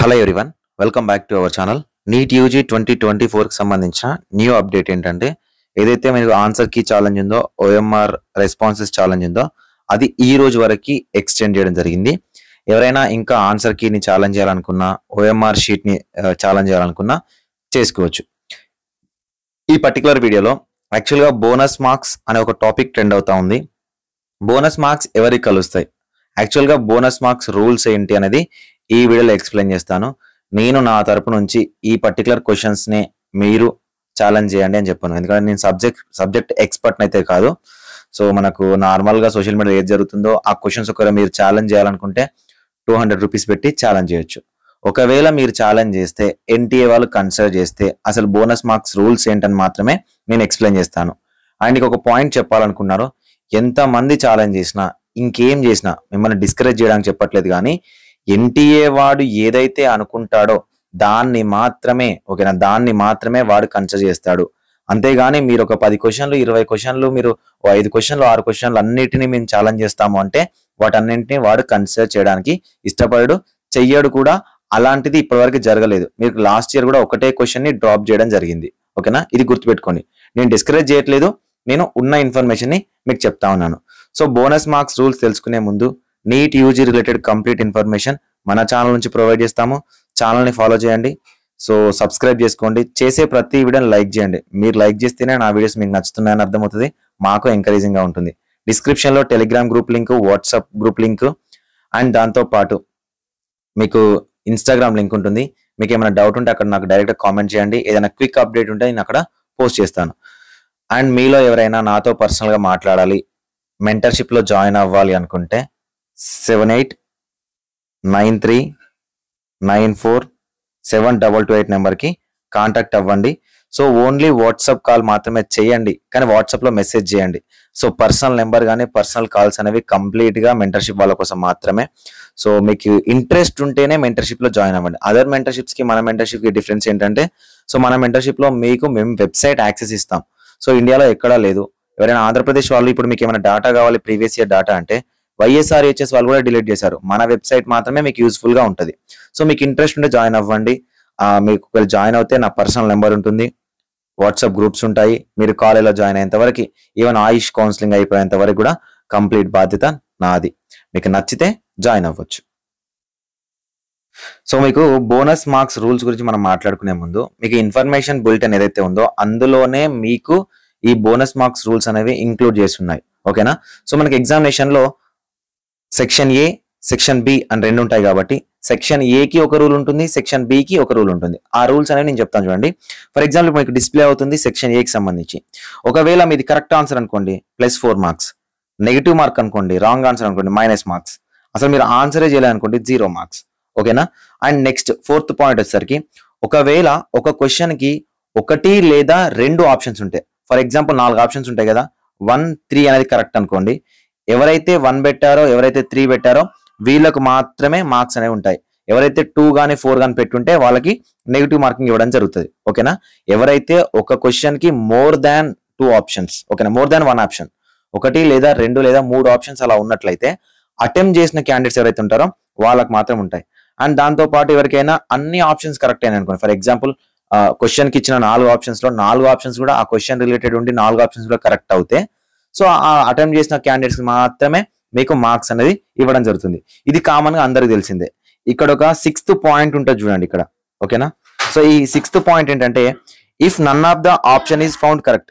Hello everyone welcome back to our channel NEET UG twenty twenty ఫోర్కి సంబంధించిన new update ఏంటంటే ఏదైతే మీకు ఆన్సర్ కీ ఛాలెంజ్ ఉందో ఓఎంఆర్ రెస్పాన్సెస్ ఛాలెంజ్ ఉందో అది ఈ రోజు వరకు ఎక్స్టెండ్ చేయడం జరిగింది. ఎవరైనా ఇంకా ఆన్సర్ కీని ఛాలెంజ్ చేయాలనుకున్నా ఓఎంఆర్ షీట్ని ఛాలెంజ్ చేయాలనుకున్నా చేసుకోవచ్చు. ఈ పర్టికులర్ వీడియోలో యాక్చువల్గా బోనస్ మార్క్స్ అనే ఒక టాపిక్ ట్రెండ్ అవుతా ఉంది. బోనస్ మార్క్స్ ఎవరికి కలుస్తాయి? యాక్చువల్గా బోనస్ మార్క్స్ రూల్స్ ఏంటి అనేది ఈ వీడియోలో ఎక్స్ప్లెయిన్ చేస్తాను. నేను నా తరపు నుంచి ఈ పర్టికులర్ క్వశ్చన్స్ని మీరు ఛాలెంజ్ చేయండి అని చెప్పాను. ఎందుకంటే నేను సబ్జెక్ట్ సబ్జెక్ట్ ఎక్స్పర్ట్ అయితే కాదు. సో మనకు నార్మల్గా సోషల్ మీడియా ఏది జరుగుతుందో ఆ క్వశ్చన్స్ ఒకవేళ మీరు ఛాలెంజ్ చేయాలనుకుంటే టూ హండ్రెడ్ రూపీస్ పెట్టి ఛాలెంజ్ చేయొచ్చు. ఒకవేళ మీరు ఛాలెంజ్ చేస్తే ఎన్టీఏ వాళ్ళు కన్సిడర్ చేస్తే అసలు బోనస్ మార్క్స్ రూల్స్ ఏంటని మాత్రమే నేను ఎక్స్ప్లెయిన్ చేస్తాను. అండ్ ఒక పాయింట్ చెప్పాలనుకున్నారు ఎంతమంది ఛాలెంజ్ చేసినా ఇంకేం చేసినా మిమ్మల్ని డిస్కరేజ్ చేయడానికి చెప్పట్లేదు కానీ ఎన్టీఏ వాడు ఏదైతే అనుకుంటాడో దాన్ని మాత్రమే ఓకేనా? దాన్ని మాత్రమే వాడు కన్సర్ చేస్తాడు. అంతేగాని మీరు ఒక పది క్వశ్చన్లు ఇరవై క్వశ్చన్లు మీరు ఐదు క్వశ్చన్లు ఆరు క్వశ్చన్లు అన్నిటిని మేము ఛాలెంజ్ చేస్తాము అంటే వాటన్నింటినీ వాడు కన్సిడర్ చేయడానికి ఇష్టపడడు చెయ్యడు కూడా. అలాంటిది ఇప్పటివరకు జరగలేదు. మీకు లాస్ట్ ఇయర్ కూడా ఒకటే క్వశ్చన్ని డ్రాప్ చేయడం జరిగింది. ఓకేనా? ఇది గుర్తుపెట్టుకోండి. నేను డిస్కరేజ్ చేయట్లేదు. నేను ఉన్న ఇన్ఫర్మేషన్ని మీకు చెప్తా ఉన్నాను. సో బోనస్ మార్క్స్ రూల్స్ తెలుసుకునే ముందు NEET UG related complete information మన ఛానల్ నుంచి ప్రొవైడ్ చేస్తాము. ఛానల్ని ఫాలో చేయండి. సో సబ్స్క్రైబ్ చేసుకోండి. చేసే ప్రతి వీడియోని లైక్ చేయండి. మీరు లైక్ చేస్తేనే నా వీడియోస్ మీకు నచ్చుతున్నాయని అర్థమవుతుంది. మాకు ఎంకరేజింగ్గా ఉంటుంది. డిస్క్రిప్షన్లో Telegram group link WhatsApp group link and దాంతో పాటు మీకు ఇన్స్టాగ్రామ్ లింక్ ఉంటుంది. మీకు ఏమైనా డౌట్ ఉంటే అక్కడ నాకు డైరెక్ట్ కామెంట్ చేయండి. ఏదైనా క్విక్ అప్డేట్ ఉంటే నేను అక్కడ పోస్ట్ చేస్తాను. అండ్ మీలో ఎవరైనా నాతో పర్సనల్గా మాట్లాడాలి మెంటర్షిప్లో జాయిన్ అవ్వాలి అనుకుంటే seven eight nine three nine four seven double two eight నెంబర్కి కాంటాక్ట్ అవ్వండి. సో ఓన్లీ వాట్సాప్ కాల్ మాత్రమే చేయండి. కానీ వాట్సాప్లో మెసేజ్ చేయండి. సో పర్సనల్ నెంబర్ కానీ పర్సనల్ కాల్స్ అనేవి కంప్లీట్గా మెంటర్షిప్ వాళ్ళ కోసం మాత్రమే. సో మీకు ఇంట్రెస్ట్ ఉంటేనే మెంటర్షిప్లో జాయిన్ అవ్వండి. అదర్ మెంటర్షిప్స్కి మన మెంటర్షిప్కి డిఫరెన్స్ ఏంటంటే సో మన మెంటర్షిప్లో మీకు మేము వెబ్సైట్ యాక్సెస్ ఇస్తాం. సో ఇండియాలో ఎక్కడా లేదు. ఎవరైనా ఆంధ్రప్రదేశ్ వాళ్ళు ఇప్పుడు మీకు ఏమైనా డేటా కావాలి ప్రీవియస్ ఇయర్ డేటా అంటే వైఎస్ఆర్ హెచ్ఎస్ వాళ్ళు కూడా డిలీట్ చేశారు. మన వెబ్సైట్ మాత్రమే మీకు యూస్ఫుల్గా ఉంటుంది. సో మీకు ఇంట్రెస్ట్ ఉంటే జాయిన్ అవ్వండి. మీకు ఒకవేళ జాయిన్ అవుతే నా పర్సనల్ నెంబర్ ఉంటుంది. వాట్సాప్ గ్రూప్స్ ఉంటాయి. మీరు కాలేజ్లో జాయిన్ అయ్యేంత వరకు ఈవెన్ ఆయుష్ కౌన్సిలింగ్ అయిపోయేంత వరకు కూడా కంప్లీట్ బాధ్యత నాది. మీకు నచ్చితే జాయిన్ అవ్వచ్చు. సో మీకు బోనస్ మార్క్స్ రూల్స్ గురించి మనం మాట్లాడుకునే ముందు మీకు ఇన్ఫర్మేషన్ బులెటిన్ ఏదైతే ఉందో అందులోనే మీకు ఈ బోనస్ మార్క్స్ రూల్స్ అనేవి ఇంక్లూడ్ చేస్తున్నాయి ఓకేనా? సో మనకి ఎగ్జామినేషన్లో సెక్షన్ ఏ సెక్షన్ బి అని రెండు ఉంటాయి కాబట్టి సెక్షన్ ఏకి ఒక రూల్ ఉంటుంది సెక్షన్ బికి ఒక రూల్ ఉంటుంది. ఆ రూల్స్ అనేవి నేను చెప్తాను చూడండి. ఫర్ ఎగ్జాంపుల్ మీకు డిస్ప్లే అవుతుంది సెక్షన్ ఏకి సంబంధించి. ఒకవేళ మీది కరెక్ట్ ఆన్సర్ అనుకోండి plus four marks. Negative mark అనుకోండి రాంగ్ ఆన్సర్ అనుకోండి మైనస్ మార్క్స్. అసలు మీరు ఆన్సరే చేయాలనుకోండి అనుకోండి జీరో మార్క్స్. ఓకేనా? అండ్ నెక్స్ట్ ఫోర్త్ పాయింట్ వచ్చేసరికి ఒకవేళ ఒక క్వశ్చన్కి ఒకటి లేదా రెండు ఆప్షన్స్ ఉంటాయి ఫర్ ఎగ్జాంపుల్ నాలుగు ఆప్షన్స్ ఉంటాయి కదా వన్ త్రీ అనేది కరెక్ట్ అనుకోండి ఎవరైతే వన్ పెట్టారో ఎవరైతే త్రీ పెట్టారో వీళ్ళకు మాత్రమే మార్క్స్ అనేవి ఉంటాయి. ఎవరైతే టూ కానీ ఫోర్ కానీ పెట్టుంటే వాళ్ళకి నెగిటివ్ మార్కింగ్ ఇవ్వడం జరుగుతుంది. ఓకేనా? ఎవరైతే ఒక క్వశ్చన్కి మోర్ దాన్ టూ ఆప్షన్స్ ఓకేనా? మోర్ దాన్ వన్ ఆప్షన్ ఒకటి లేదా రెండు లేదా మూడు ఆప్షన్స్ అలా ఉన్నట్లయితే అటెంప్ట్ చేసిన క్యాండిడేట్స్ ఎవరైతే ఉంటారో వాళ్ళకి మాత్రం ఉంటాయి. అండ్ దాంతో పాటు ఎవరికైనా అన్ని ఆప్షన్స్ కరెక్ట్ అయినా అనుకోండి. ఫర్ ఎగ్జాంపుల్ క్వశ్చన్కి ఇచ్చిన నాలుగు ఆప్షన్స్లో నాలుగు ఆప్షన్స్ కూడా ఆ క్వశ్చన్ రిలేటెడ్ ఉండి నాలుగు ఆప్షన్స్ కూడా కరెక్ట్ అవుతే సో ఆ అటెంప్ట్ చేసిన క్యాండిడేట్స్ మాత్రమే మీకు మార్క్స్ అనేది ఇవ్వడం జరుగుతుంది. ఇది కామన్గా అందరికి తెలిసిందే. ఇక్కడ ఒక సిక్స్త్ పాయింట్ ఉంటుంది చూడండి ఇక్కడ. ఓకేనా సో ఈ సిక్స్త్ పాయింట్ ఏంటంటే if none of the option is found correct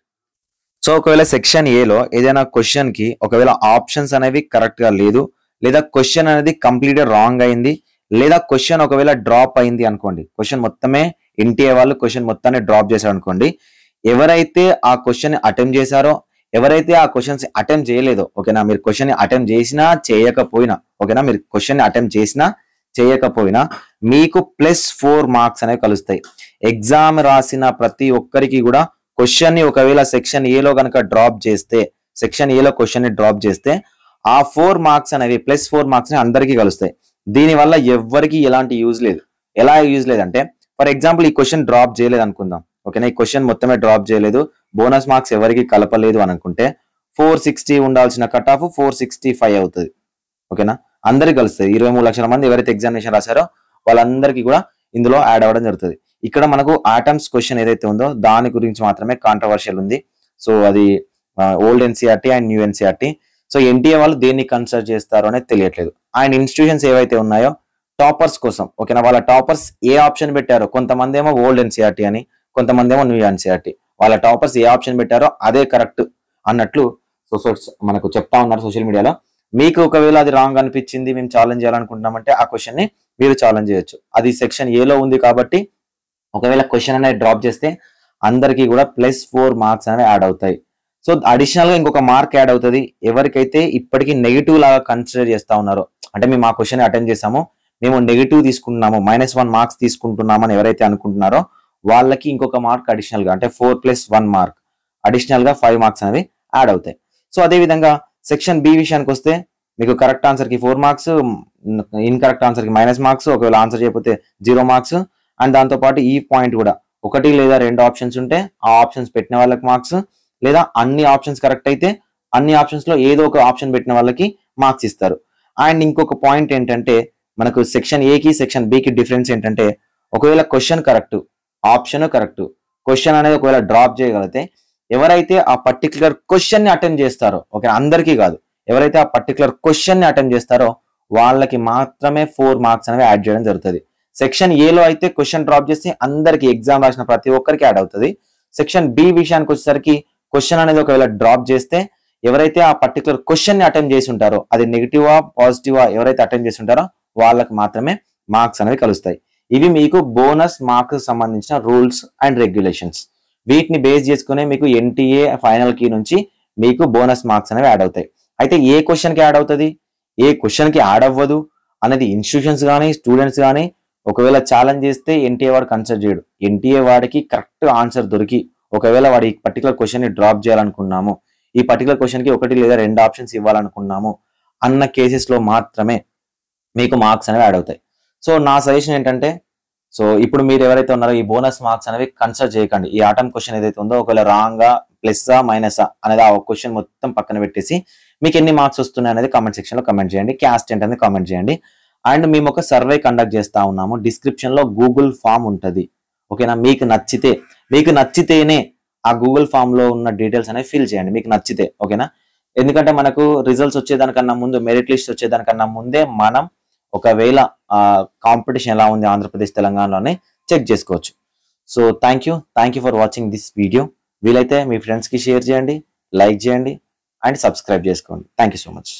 so ఒకవేళ సెక్షన్ ఏలో ఏదైనా క్వశ్చన్కి ఒకవేళ ఆప్షన్స్ అనేవి కరెక్ట్గా లేదు లేదా క్వశ్చన్ అనేది కంప్లీట్ రాంగ్ అయింది లేదా క్వశ్చన్ ఒకవేళ డ్రాప్ అయింది అనుకోండి క్వశ్చన్ మొత్తమే ఎన్టీఏ వాళ్ళు క్వశ్చన్ మొత్తాన్ని డ్రాప్ చేశారు అనుకోండి ఎవరైతే ఆ క్వశ్చన్ అటెంప్ట్ చేశారో ఎవరైతే ఆ క్వశ్చన్స్ అటెంప్ట్ చేయలేదో ఓకేనా? మీరు క్వశ్చన్ అటెంప్ట్ చేసినా చేయకపోయినా ఓకేనా? మీరు క్వశ్చన్ అటెంప్ట్ చేసినా చేయకపోయినా మీకు ప్లస్ ఫోర్ మార్క్స్ అనేవి కలుస్తాయి. ఎగ్జామ్ రాసిన ప్రతి ఒక్కరికి కూడా క్వశ్చన్ని ఒకవేళ సెక్షన్ ఏలో కనుక డ్రాప్ చేస్తే సెక్షన్ ఏలో క్వశ్చన్ని డ్రాప్ చేస్తే ఆ ఫోర్ మార్క్స్ అనేవి ప్లస్ ఫోర్ మార్క్స్ని అందరికీ కలుస్తాయి. దీనివల్ల ఎవ్వరికి ఎలాంటి యూజ్ లేదు. ఎలా యూజ్ లేదంటే ఫర్ ఎగ్జాంపుల్ ఈ క్వశ్చన్ డ్రాప్ చేయలేదు అనుకుందాం. ఓకేనా? ఈ క్వశ్చన్ మొత్తమే డ్రాప్ చేయలేదు. బోనస్ మార్క్స్ ఎవరికి కలపలేదు అనుకుంటే ఫోర్ సిక్స్టీ ఉండాల్సిన cut off four sixty five అవుతుంది. ఓకేనా? అందరికి కలుస్తుంది. ఇరవై మూడు లక్షల మంది ఎవరైతే ఎగ్జామినేషన్ రాశారో వాళ్ళందరికీ కూడా ఇందులో యాడ్ అవ్వడం జరుగుతుంది. ఇక్కడ మనకు ఆటమ్స్ క్వశ్చన్ ఏదైతే ఉందో దాని గురించి మాత్రమే కాంట్రవర్షియల్ ఉంది. సో అది old NCERT and new NCERT so NTA వాళ్ళు దేన్ని కన్సిడర్ చేస్తారు అనేది తెలియట్లేదు. అండ్ ఇన్స్టిట్యూషన్స్ ఏవైతే ఉన్నాయో టాపర్స్ కోసం ఓకేనా? వాళ్ళ టాపర్స్ ఏ ఆప్షన్ పెట్టారో కొంతమంది ఏమో ఓల్డ్ ఎన్సీఆర్టీ అని కొంతమంది ఏమో న్యూ ఎన్సీఆర్టీ వాళ్ళ టాపర్స్ ఏ ఆప్షన్ పెట్టారో అదే కరెక్ట్ అన్నట్లు సో మనకు చెప్తా ఉన్నారు సోషల్ మీడియాలో. మీకు ఒకవేళ అది రాంగ్ అనిపించింది మేము ఛాలెంజ్ చేయాలనుకుంటున్నామంటే ఆ క్వశ్చన్ని మీరు ఛాలెంజ్ చేయొచ్చు. అది సెక్షన్ ఏలో ఉంది కాబట్టి ఒకవేళ క్వశ్చన్ అనేది డ్రాప్ చేస్తే అందరికీ కూడా ప్లస్ ఫోర్ మార్క్స్ అనేవి యాడ్ అవుతాయి. సో అడిషనల్గా ఇంకొక మార్క్ యాడ్ అవుతుంది. ఎవరికైతే ఇప్పటికీ నెగిటివ్ లాగా కన్సిడర్ చేస్తా ఉన్నారో అంటే మేము ఆ క్వశ్చన్ అటెండ్ చేసాము మేము నెగిటివ్ తీసుకుంటున్నాము మైనస్ వన్ మార్క్స్ తీసుకుంటున్నామని ఎవరైతే అనుకుంటున్నారో వాళ్ళకి ఇంకొక మార్క్ అడిషనల్గా అంటే ఫోర్ ప్లస్ వన్ మార్క్ అడిషనల్గా ఫైవ్ మార్క్స్ అనేవి యాడ్ అవుతాయి. సో అదేవిధంగా సెక్షన్ బి విషయానికి వస్తే మీకు కరెక్ట్ ఆన్సర్కి ఫోర్ మార్క్స్ ఇన్కరెక్ట్ ఆన్సర్కి మైనస్ మార్క్స్ ఒకవేళ ఆన్సర్ చేయకపోతే జీరో మార్క్స్ అండ్ దాంతో పాటు ఈ పాయింట్ కూడా ఒకటి లేదా రెండు ఆప్షన్స్ ఉంటే ఆ ఆప్షన్స్ పెట్టిన వాళ్ళకి మార్క్స్ లేదా అన్ని ఆప్షన్స్ కరెక్ట్ అయితే అన్ని ఆప్షన్స్లో ఏదో ఒక ఆప్షన్ పెట్టిన వాళ్ళకి మార్క్స్ ఇస్తారు. అండ్ ఇంకొక పాయింట్ ఏంటంటే మనకు సెక్షన్ ఏకి సెక్షన్ బికి డిఫరెన్స్ ఏంటంటే ఒకవేళ question correct option correct. Question అనేది ఒకవేళ డ్రాప్ చేయగలిగితే ఎవరైతే ఆ పర్టికులర్ క్వశ్చన్ని అటెండ్ చేస్తారో ఓకే అందరికీ కాదు ఎవరైతే ఆ పర్టికులర్ క్వశ్చన్ని అటెండ్ చేస్తారో వాళ్ళకి మాత్రమే ఫోర్ మార్క్స్ అనేవి యాడ్ చేయడం జరుగుతుంది. సెక్షన్ ఏలో అయితే క్వశ్చన్ డ్రాప్ చేసి అందరికి ఎగ్జామ్ రాసిన ప్రతి ఒక్కరికి యాడ్ అవుతుంది. సెక్షన్ బి విషయానికి వచ్చేసరికి క్వశ్చన్ అనేది ఒకవేళ డ్రాప్ చేస్తే ఎవరైతే ఆ పర్టికులర్ క్వశ్చన్ని అటెండ్ చేసి ఉంటారో అది నెగిటివా పాజిటివా ఎవరైతే అటెండ్ చేసి ఉంటారో వాళ్ళకి మాత్రమే మార్క్స్ అనేవి కలుస్తాయి. ఇవి మీకు బోనస్ మార్క్స్ సంబంధించిన రూల్స్ అండ్ రెగ్యులేషన్స్. వీటిని బేస్ చేసుకునే మీకు ఎన్టీఏ ఫైనల్ కీ నుంచి మీకు బోనస్ మార్క్స్ అనేవి యాడ్ అవుతాయి. అయితే ఏ క్వశ్చన్కి యాడ్ అవుతుంది? ఏ క్వశ్చన్కి యాడ్ అవ్వదు? అనేది ఇన్స్టిట్యూషన్స్ కానీ స్టూడెంట్స్ కానీ ఒకవేళ ఛాలెంజ్ చేస్తే ఎన్టీఏ వాడు కన్సిడర్ చేయడు. ఎన్టీఏ వాడికి కరెక్ట్ ఆన్సర్ దొరికి ఒకవేళ వాడి ఈ పర్టికులర్ క్వశ్చన్ని డ్రాప్ చేయాలనుకున్నాము ఈ పర్టికులర్ క్వశ్చన్కి ఒకటి లేదా రెండు ఆప్షన్స్ ఇవ్వాలనుకున్నాము అన్న కేసెస్లో మాత్రమే మీకు మార్క్స్ అనేవి యాడ్ అవుతాయి. సో నా సజెషన్ ఏంటంటే సో ఇప్పుడు మీరు ఎవరైతే ఉన్నారో ఈ బోనస్ మార్క్స్ అనేవి కన్సిడర్ చేయకండి. ఈ ఆటం క్వశ్చన్ ఏదైతే ఉందో ఒకవేళ రాంగా ప్లస్సా మైనసా అనేది ఆ క్వశ్చన్ మొత్తం పక్కన పెట్టేసి మీకు ఎన్ని మార్క్స్ వస్తున్నాయి అనేది కామెంట్ సెక్షన్లో కమెంట్ చేయండి. క్యాస్ట్ ఏంటనేది కామెంట్ చేయండి. అండ్ మేము ఒక సర్వే కండక్ట్ చేస్తూ ఉన్నాము. డిస్క్రిప్షన్లో గూగుల్ ఫామ్ ఉంటుంది. ఓకేనా? మీకు నచ్చితే మీకు నచ్చితేనే ఆ గూగుల్ ఫామ్లో ఉన్న డీటెయిల్స్ అనేవి ఫిల్ చేయండి. మీకు నచ్చితే ఓకేనా? ఎందుకంటే మనకు రిజల్ట్స్ వచ్చేదానికన్నా ముందు మెరిట్ లిస్ట్ వచ్చేదానికన్నా ముందే మనం ఒకవేళ కాంపిటీషన్ ఎలా ఉంది ఆంధ్రప్రదేశ్ తెలంగాణలోనే చెక్ చేసుకోవచ్చు. So thank you thank you for watching this video వీలైతే మీ ఫ్రెండ్స్కి షేర్ చేయండి లైక్ చేయండి అండ్ సబ్స్క్రైబ్ చేసుకోండి. Thank you so much